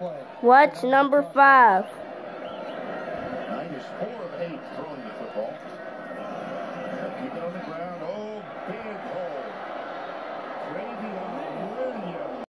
What's number five? Four of eight throwing.